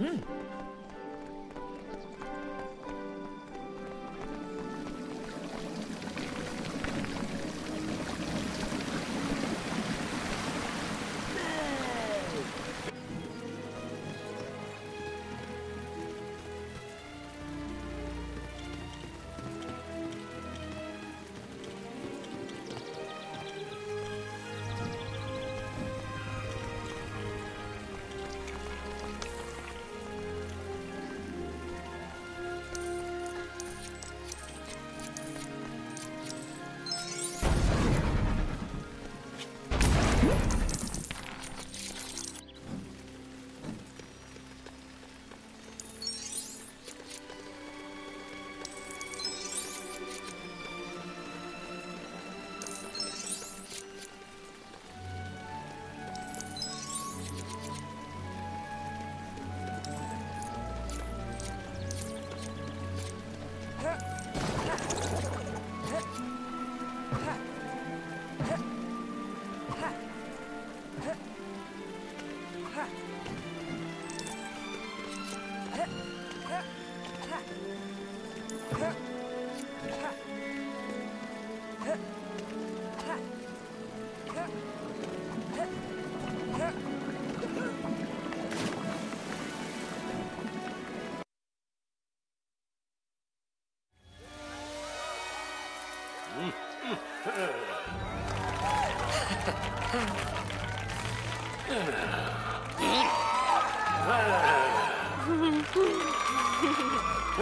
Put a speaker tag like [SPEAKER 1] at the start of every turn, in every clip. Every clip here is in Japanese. [SPEAKER 1] 嗯。Huh?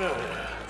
[SPEAKER 1] 예. 예, 예.